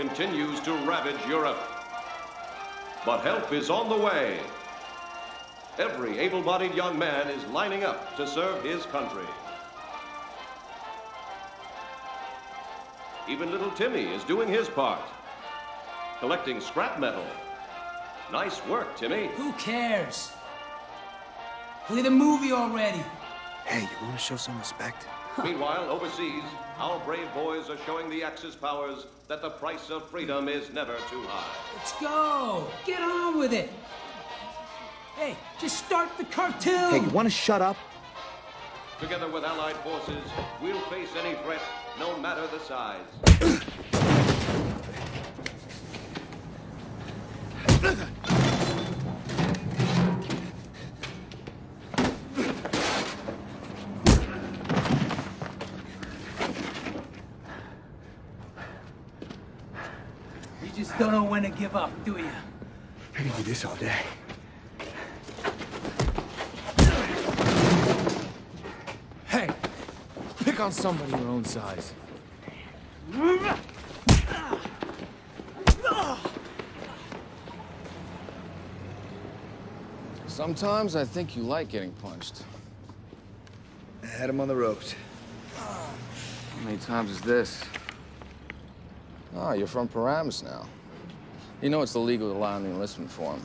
continues to ravage Europe. But help is on the way. Every able bodied young man is lining up to serve his country. Even little Timmy is doing his part, collecting scrap metal. Nice work, Timmy. Who cares? Play the movie already. Hey, you want to show some respect? Meanwhile, overseas, our brave boys are showing the Axis powers that the price of freedom is never too high. Let's go. Get on with it. Hey, just start the cartoon. Hey, you want to shut up? Together with Allied forces, we'll face any threat, no matter the size. You just don't know when to give up, do you? I can do this all day. Hey, pick on somebody your own size. Sometimes I think you like getting punched. I had him on the ropes. How many times is this? Ah, you're from Paramus now. You know it's illegal to lie on the enlistment form.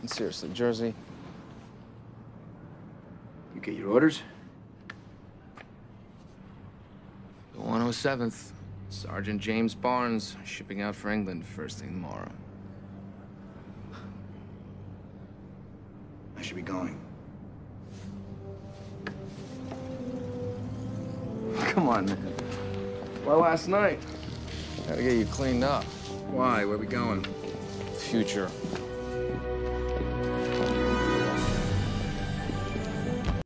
And seriously, Jersey, You get your orders? the 107th. Sergeant James Barnes, shipping out for England first thing tomorrow. I should be going. Come on, man. Why last night? Gotta get you cleaned up. Why? Where we going? Future.